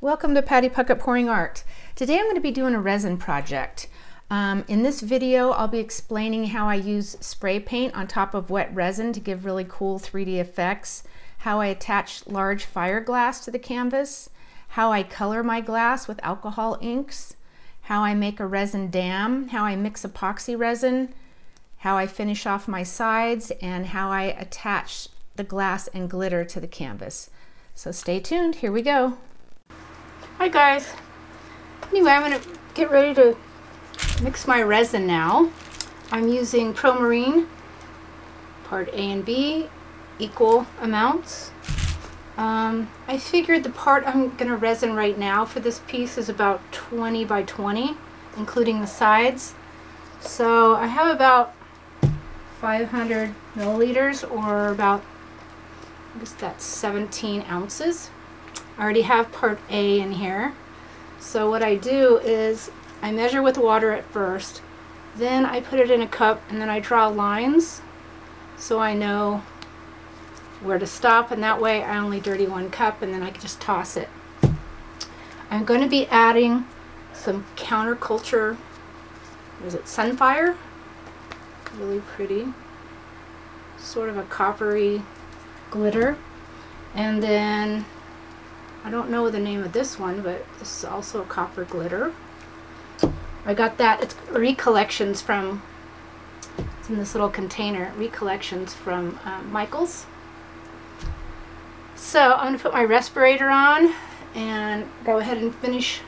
Welcome to Patty Puckett Pouring Art. Today I'm going to be doing a resin project. Um, in this video I'll be explaining how I use spray paint on top of wet resin to give really cool 3D effects, how I attach large fire glass to the canvas, how I color my glass with alcohol inks, how I make a resin dam, how I mix epoxy resin, how I finish off my sides, and how I attach the glass and glitter to the canvas. So stay tuned, here we go. Hi guys. Anyway, I'm going to get ready to mix my resin now. I'm using Promarine, part A and B, equal amounts. Um, I figured the part I'm going to resin right now for this piece is about 20 by 20, including the sides. So I have about 500 milliliters or about, I guess that's 17 ounces. I already have part A in here. So what I do is I measure with water at first, then I put it in a cup and then I draw lines so I know where to stop and that way I only dirty one cup and then I can just toss it. I'm going to be adding some counterculture, is it Sunfire? Really pretty. Sort of a coppery glitter. And then I don't know the name of this one, but this is also copper glitter. I got that. It's recollections from, it's in this little container, recollections from uh, Michaels. So I'm going to put my respirator on and go ahead and finish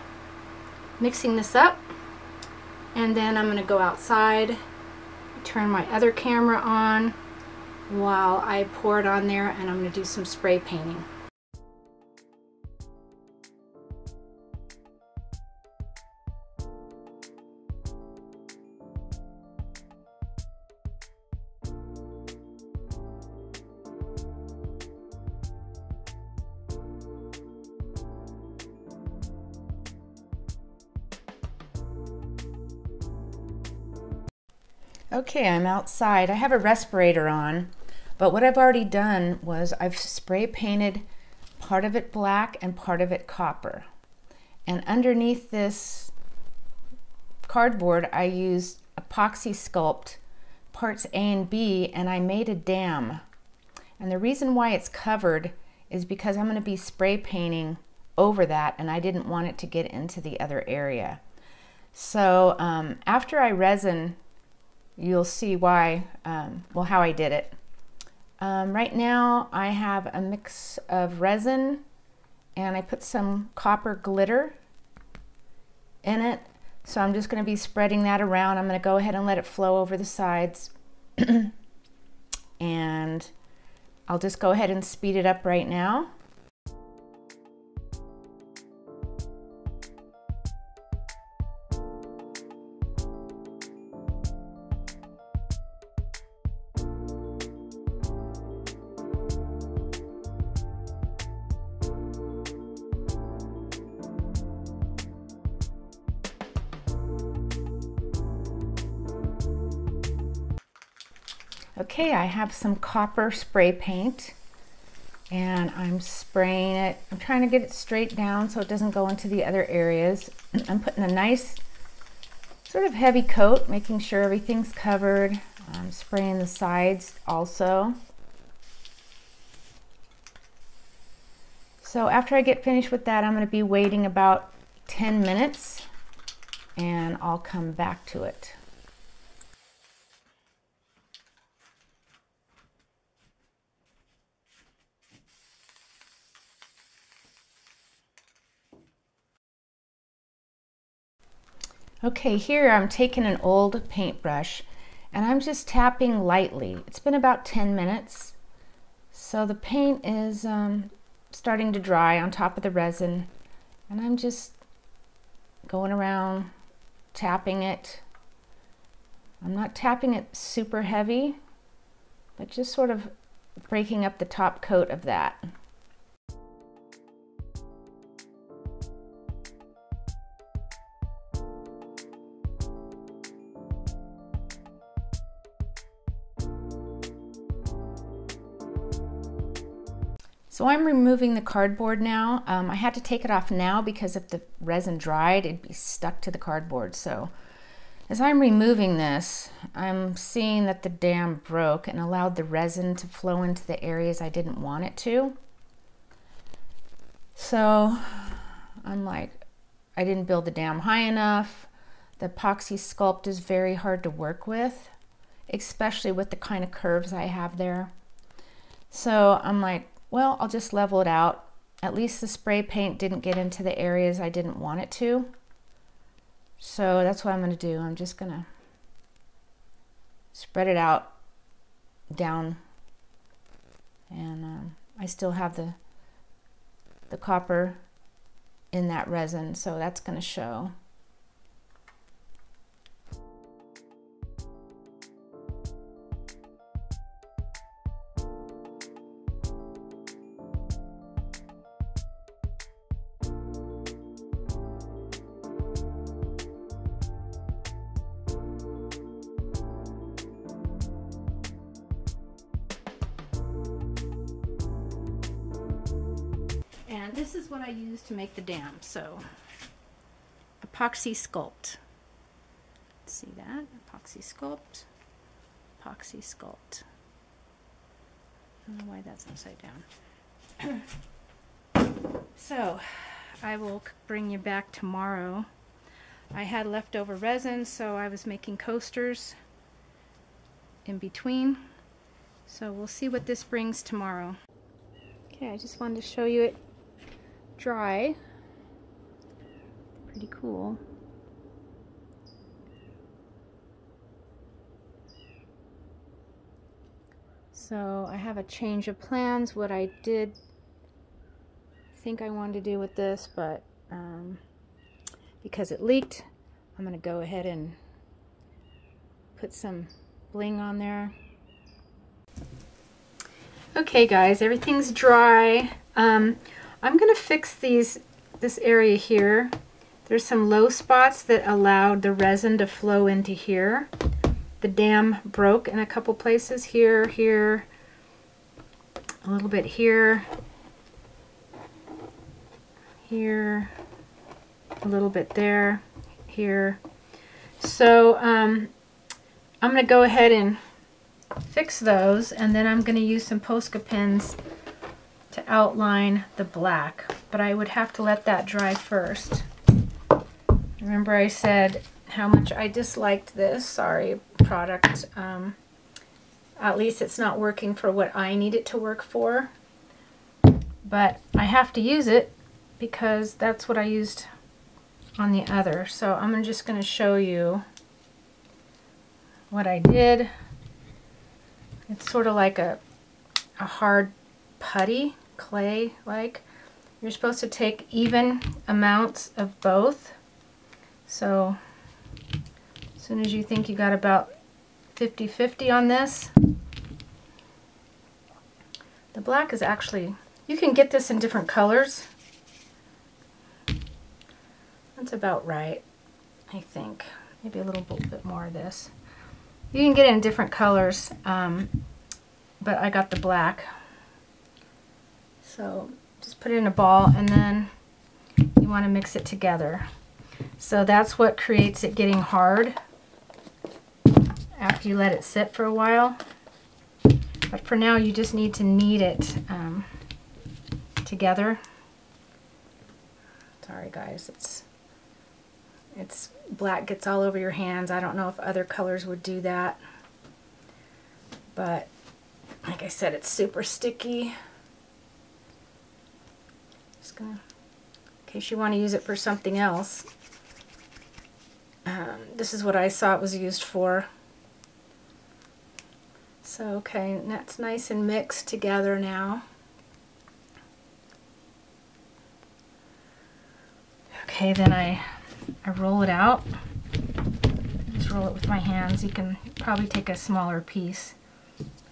mixing this up. And then I'm going to go outside, turn my other camera on while I pour it on there and I'm going to do some spray painting. Okay, I'm outside. I have a respirator on, but what I've already done was I've spray painted part of it black and part of it copper. And underneath this cardboard, I used epoxy sculpt parts A and B, and I made a dam. And the reason why it's covered is because I'm going to be spray painting over that, and I didn't want it to get into the other area. So um, after I resin you'll see why, um, well, how I did it. Um, right now I have a mix of resin and I put some copper glitter in it. So I'm just going to be spreading that around. I'm going to go ahead and let it flow over the sides. and I'll just go ahead and speed it up right now. Okay, I have some copper spray paint and I'm spraying it. I'm trying to get it straight down so it doesn't go into the other areas. I'm putting a nice sort of heavy coat, making sure everything's covered. I'm spraying the sides also. So after I get finished with that, I'm going to be waiting about 10 minutes and I'll come back to it. Okay, here I'm taking an old paintbrush and I'm just tapping lightly. It's been about 10 minutes. So the paint is um, starting to dry on top of the resin and I'm just going around tapping it. I'm not tapping it super heavy, but just sort of breaking up the top coat of that. So I'm removing the cardboard now. Um, I had to take it off now because if the resin dried, it'd be stuck to the cardboard. So as I'm removing this, I'm seeing that the dam broke and allowed the resin to flow into the areas I didn't want it to. So I'm like, I didn't build the dam high enough. The epoxy sculpt is very hard to work with, especially with the kind of curves I have there. So I'm like, well, I'll just level it out. At least the spray paint didn't get into the areas I didn't want it to. So that's what I'm going to do. I'm just going to spread it out down. And um, I still have the, the copper in that resin, so that's going to show. To make the dam. So epoxy sculpt. See that? Epoxy sculpt. Epoxy sculpt. I don't know why that's upside down. so I will bring you back tomorrow. I had leftover resin, so I was making coasters in between. So we'll see what this brings tomorrow. Okay, I just wanted to show you it dry. Pretty cool. So I have a change of plans. What I did think I wanted to do with this, but um, because it leaked, I'm going to go ahead and put some bling on there. Okay guys, everything's dry. Um, I'm going to fix these this area here. There's some low spots that allowed the resin to flow into here. The dam broke in a couple places here, here, a little bit here, here, a little bit there, here. So um, I'm going to go ahead and fix those and then I'm going to use some Posca pens to outline the black, but I would have to let that dry first. Remember I said how much I disliked this, sorry, product. Um, at least it's not working for what I need it to work for. But I have to use it because that's what I used on the other. So I'm just going to show you what I did. It's sort of like a, a hard putty clay like. You're supposed to take even amounts of both. So as soon as you think you got about 50-50 on this, the black is actually, you can get this in different colors. That's about right, I think. Maybe a little bit more of this. You can get it in different colors, um, but I got the black. So just put it in a ball and then you want to mix it together. So that's what creates it getting hard after you let it sit for a while. But for now you just need to knead it um, together. Sorry guys, it's it's black gets all over your hands. I don't know if other colors would do that. But like I said, it's super sticky gonna, in case you want to use it for something else. Um, this is what I saw it was used for. So, okay, that's nice and mixed together now. Okay, then I, I roll it out. Just roll it with my hands. You can probably take a smaller piece.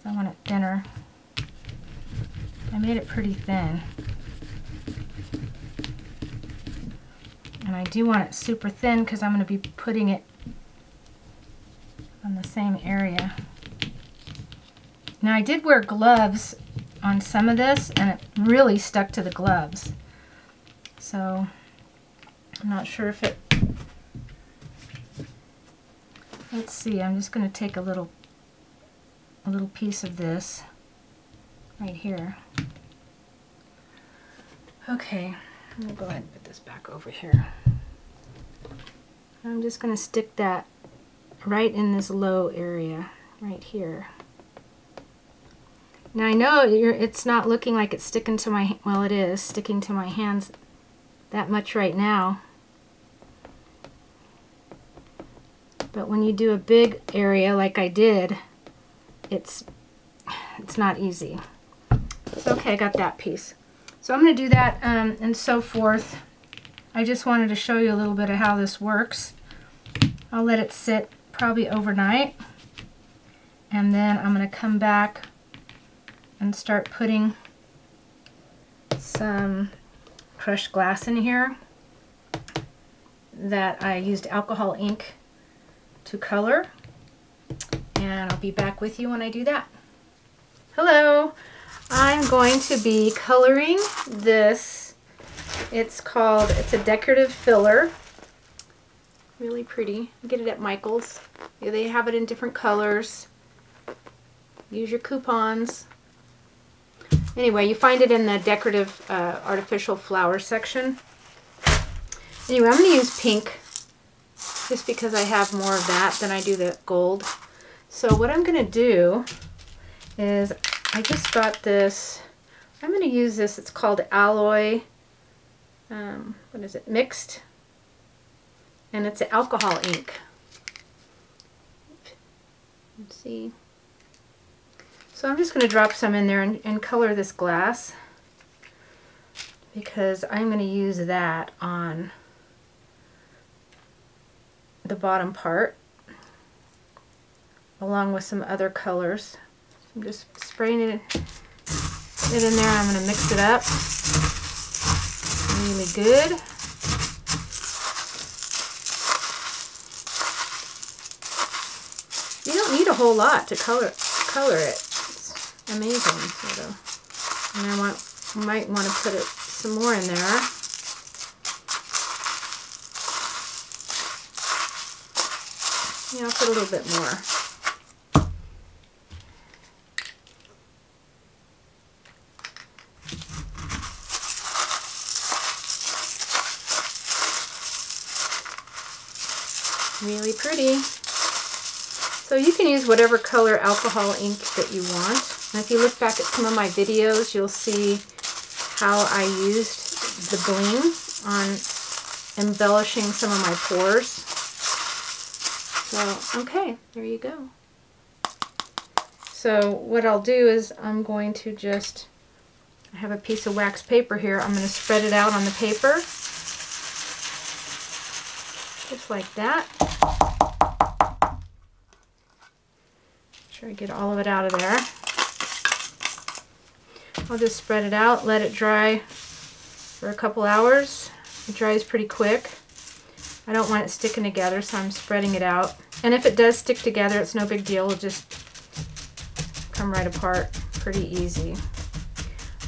I want it thinner. I made it pretty thin. And I do want it super thin because I'm going to be putting it on the same area. Now I did wear gloves on some of this and it really stuck to the gloves. So I'm not sure if it, let's see, I'm just going to take a little, a little piece of this right here. Okay, I'm going to go ahead and put this back over here. I'm just going to stick that right in this low area right here. Now I know it's not looking like it's sticking to my, well it is, sticking to my hands that much right now. But when you do a big area like I did, it's, it's not easy. So okay, I got that piece. So I'm going to do that um, and so forth. I just wanted to show you a little bit of how this works. I'll let it sit probably overnight and then I'm going to come back and start putting some crushed glass in here that I used alcohol ink to color and I'll be back with you when I do that. Hello! I'm going to be coloring this. It's called, it's a decorative filler. Really pretty. Get it at Michael's. They have it in different colors. Use your coupons. Anyway, you find it in the decorative uh, artificial flower section. Anyway, I'm going to use pink just because I have more of that than I do the gold. So what I'm going to do is I just got this, I'm going to use this, it's called Alloy, um, what is it, Mixed, and it's alcohol ink. Let's see. So I'm just going to drop some in there and, and color this glass because I'm going to use that on the bottom part along with some other colors. I'm just spraying it, it in there. I'm going to mix it up really good. You don't need a whole lot to color color it amazing. So, and I want, might want to put it some more in there. Yeah, I'll put a little bit more. Really pretty. You can use whatever color alcohol ink that you want. And if you look back at some of my videos, you'll see how I used the bling on embellishing some of my pours. So, okay, there you go. So what I'll do is I'm going to just, I have a piece of wax paper here, I'm going to spread it out on the paper. Just like that. Make sure I get all of it out of there. I'll just spread it out, let it dry for a couple hours. It dries pretty quick. I don't want it sticking together, so I'm spreading it out. And if it does stick together, it's no big deal. It'll just come right apart pretty easy.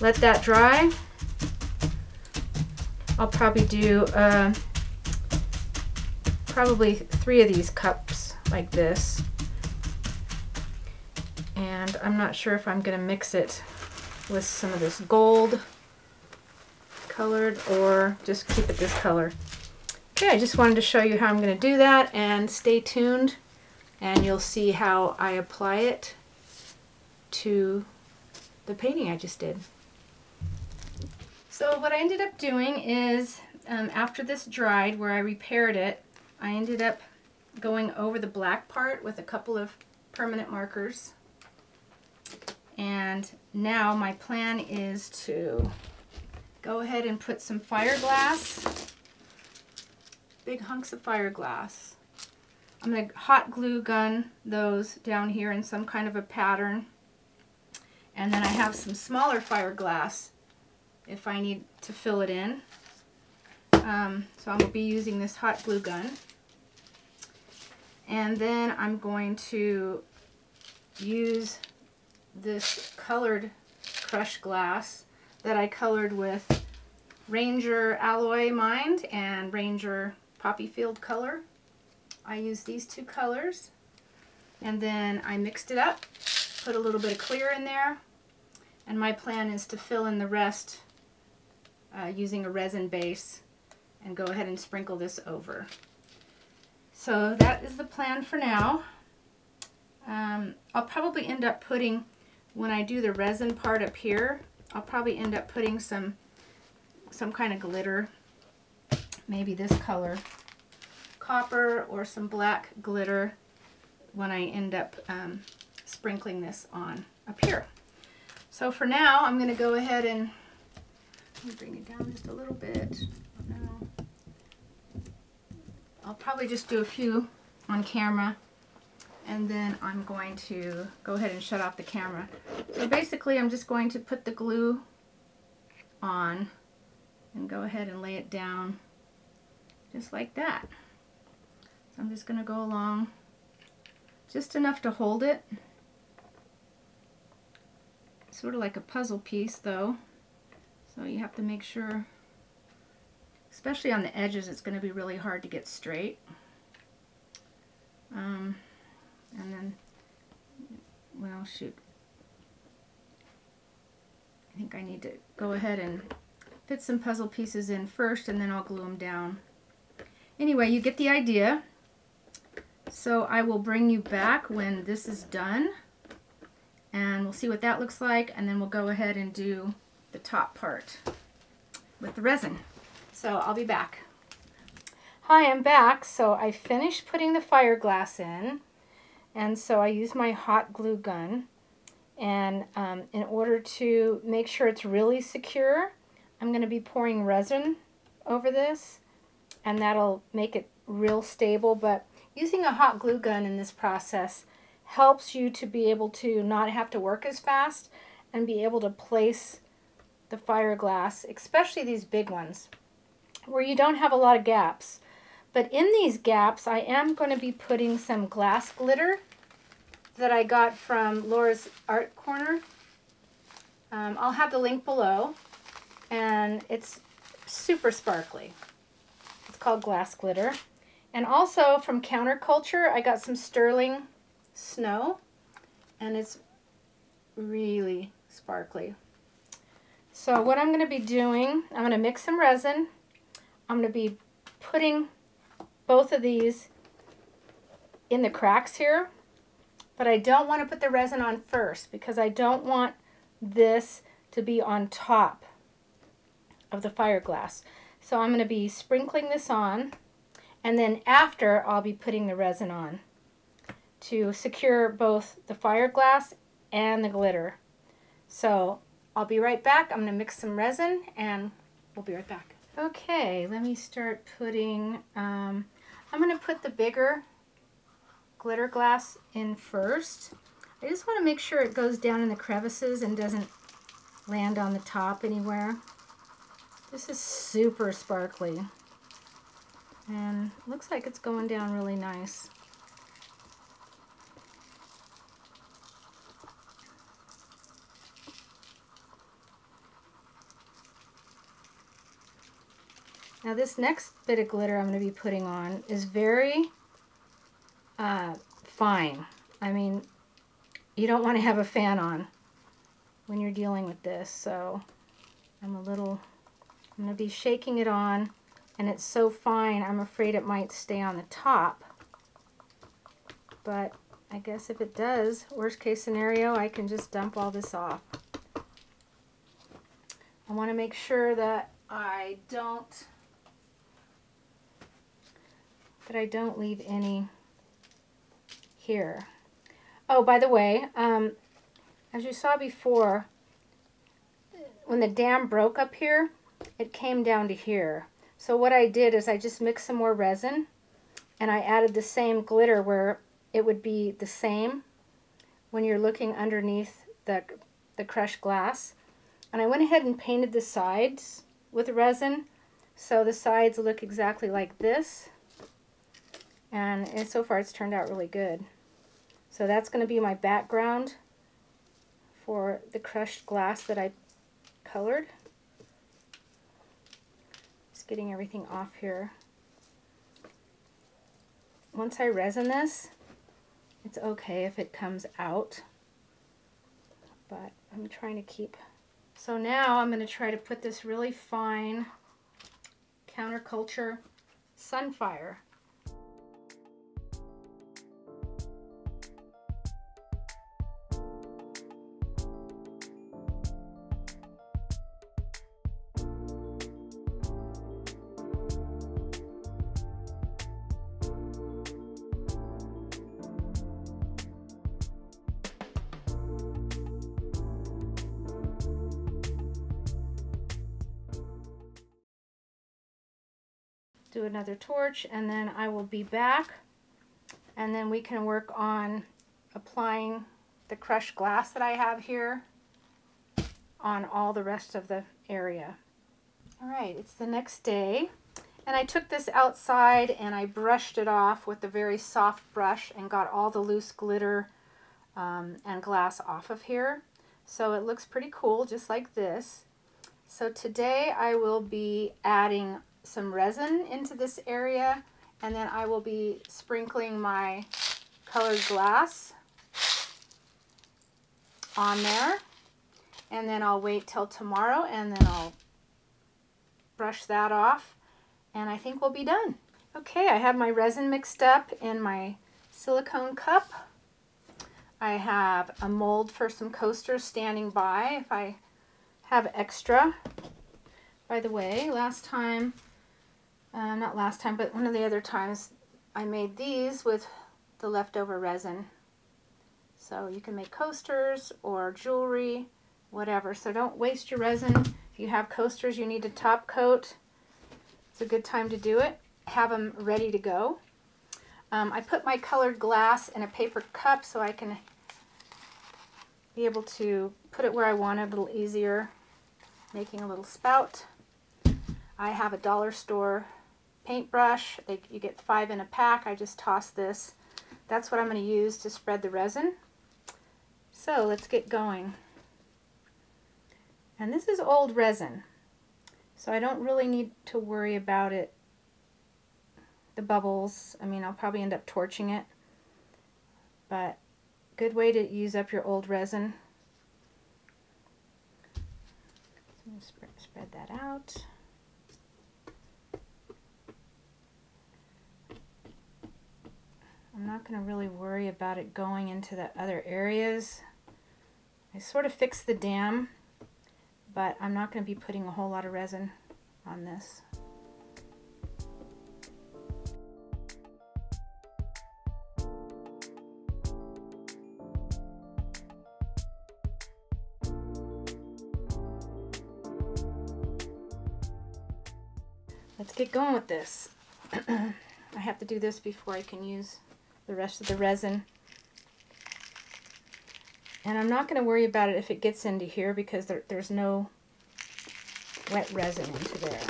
Let that dry. I'll probably do uh, probably three of these cups like this. And I'm not sure if I'm going to mix it with some of this gold colored or just keep it this color. Okay, I just wanted to show you how I'm going to do that and stay tuned and you'll see how I apply it to the painting I just did. So what I ended up doing is um, after this dried where I repaired it, I ended up going over the black part with a couple of permanent markers and now my plan is to go ahead and put some fire glass, big hunks of fire glass. I'm going to hot glue gun those down here in some kind of a pattern. And then I have some smaller fire glass if I need to fill it in. Um, so I'm going to be using this hot glue gun. And then I'm going to use this colored crushed glass that I colored with Ranger Alloy Mind and Ranger Poppy Field Color. I used these two colors and then I mixed it up, put a little bit of clear in there, and my plan is to fill in the rest uh, using a resin base and go ahead and sprinkle this over. So that is the plan for now. Um, I'll probably end up putting, when I do the resin part up here, I'll probably end up putting some some kind of glitter, maybe this color, copper or some black glitter when I end up um, sprinkling this on up here. So for now, I'm going to go ahead and bring it down just a little bit. I'll probably just do a few on camera and then I'm going to go ahead and shut off the camera. So basically I'm just going to put the glue on and go ahead and lay it down just like that. So I'm just going to go along just enough to hold it. Sort of like a puzzle piece though. So you have to make sure, especially on the edges, it's going to be really hard to get straight. Um, and then, well, shoot. I think I need to go ahead and fit some puzzle pieces in first and then I'll glue them down. Anyway, you get the idea. So I will bring you back when this is done and we'll see what that looks like and then we'll go ahead and do the top part with the resin. So I'll be back. Hi, I'm back. So I finished putting the fire glass in and so I use my hot glue gun. And um, in order to make sure it's really secure I'm going to be pouring resin over this. And that'll make it real stable. But using a hot glue gun in this process helps you to be able to not have to work as fast and be able to place the fire glass, especially these big ones, where you don't have a lot of gaps. But in these gaps, I am going to be putting some glass glitter that I got from Laura's Art Corner. Um, I'll have the link below, and it's super sparkly. It's called glass glitter. And also from Counterculture, I got some sterling snow, and it's really sparkly. So what I'm going to be doing, I'm going to mix some resin. I'm going to be putting both of these in the cracks here. But I don't want to put the resin on first because I don't want this to be on top of the fire glass. So I'm going to be sprinkling this on and then after I'll be putting the resin on to secure both the fire glass and the glitter. So I'll be right back. I'm going to mix some resin and we'll be right back. Okay, let me start putting, um, I'm going to put the bigger glitter glass in first. I just want to make sure it goes down in the crevices and doesn't land on the top anywhere. This is super sparkly. And looks like it's going down really nice. Now this next bit of glitter I'm going to be putting on is very uh, fine. I mean, you don't want to have a fan on when you're dealing with this, so I'm a little, I'm going to be shaking it on, and it's so fine I'm afraid it might stay on the top. But I guess if it does, worst case scenario, I can just dump all this off. I want to make sure that I don't that I don't leave any here. Oh, by the way, um, as you saw before, when the dam broke up here, it came down to here. So what I did is I just mixed some more resin and I added the same glitter where it would be the same when you're looking underneath the, the crushed glass. And I went ahead and painted the sides with resin so the sides look exactly like this and so far it's turned out really good. So that's going to be my background for the crushed glass that I colored. Just getting everything off here. Once I resin this, it's okay if it comes out, but I'm trying to keep. So now I'm going to try to put this really fine counterculture sunfire another torch and then I will be back and then we can work on applying the crushed glass that I have here on all the rest of the area. Alright, it's the next day and I took this outside and I brushed it off with a very soft brush and got all the loose glitter um, and glass off of here. So it looks pretty cool just like this. So today I will be adding some resin into this area and then I will be sprinkling my colored glass on there and then I'll wait till tomorrow and then I'll brush that off and I think we'll be done. Okay, I have my resin mixed up in my silicone cup. I have a mold for some coasters standing by if I have extra. By the way, last time uh, not last time, but one of the other times I made these with the leftover resin. So you can make coasters or jewelry, whatever. So don't waste your resin. If you have coasters you need to top coat, it's a good time to do it. Have them ready to go. Um, I put my colored glass in a paper cup so I can be able to put it where I want it a little easier, making a little spout. I have a dollar store paintbrush. They, you get five in a pack. I just toss this. That's what I'm going to use to spread the resin. So let's get going. And this is old resin. So I don't really need to worry about it. The bubbles, I mean, I'll probably end up torching it. But good way to use up your old resin. So spread that out. I'm not going to really worry about it going into the other areas. I sort of fixed the dam, but I'm not going to be putting a whole lot of resin on this. Let's get going with this. I have to do this before I can use the rest of the resin. And I'm not going to worry about it if it gets into here because there, there's no wet resin into there.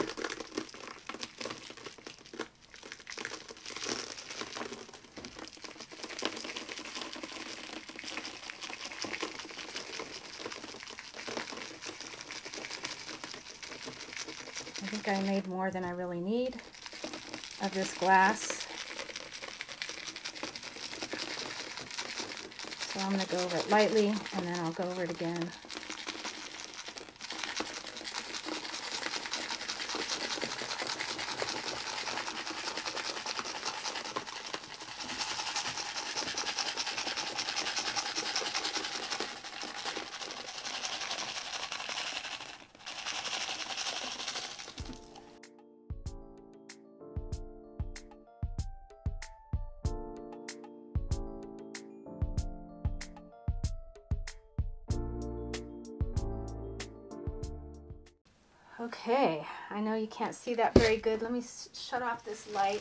I think I made more than I really need of this glass. So I'm going to go over it lightly and then I'll go over it again. Okay, I know you can't see that very good. Let me shut off this light.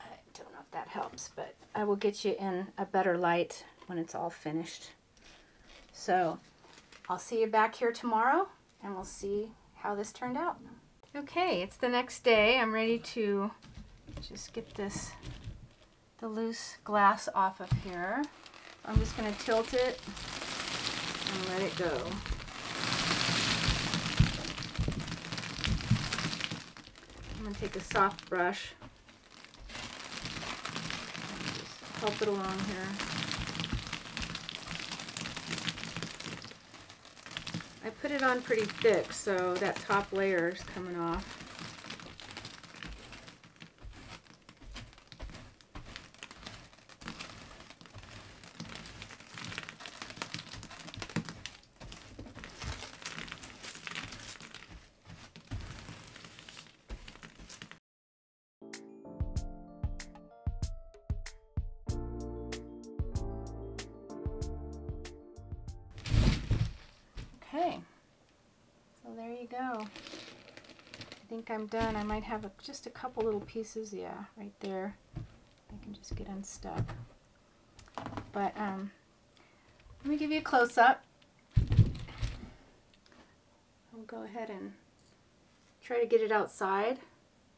I don't know if that helps, but I will get you in a better light when it's all finished. So I'll see you back here tomorrow and we'll see how this turned out. Okay, it's the next day. I'm ready to just get this, the loose glass off of here. I'm just going to tilt it and let it go. I'm going to take a soft brush help it along here. I put it on pretty thick so that top layer is coming off. Okay, so there you go. I think I'm done. I might have a, just a couple little pieces, yeah, right there. I can just get unstuck. But um, let me give you a close-up. I'll go ahead and try to get it outside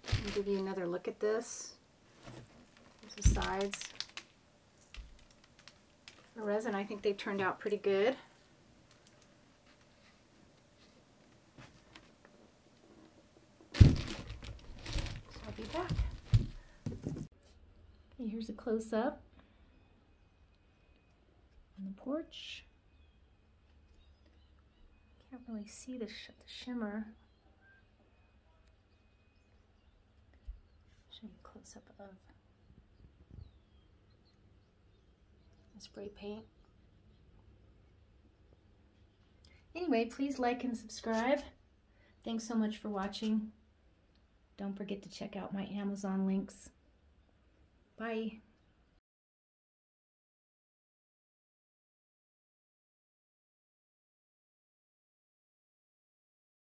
and give you another look at this. The sides. The resin, I think they turned out pretty good. back. Okay, here's a close-up on the porch. Can't really see the, sh the shimmer. Show you a close-up of the spray paint. Anyway, please like and subscribe. Thanks so much for watching. Don't forget to check out my Amazon links. Bye.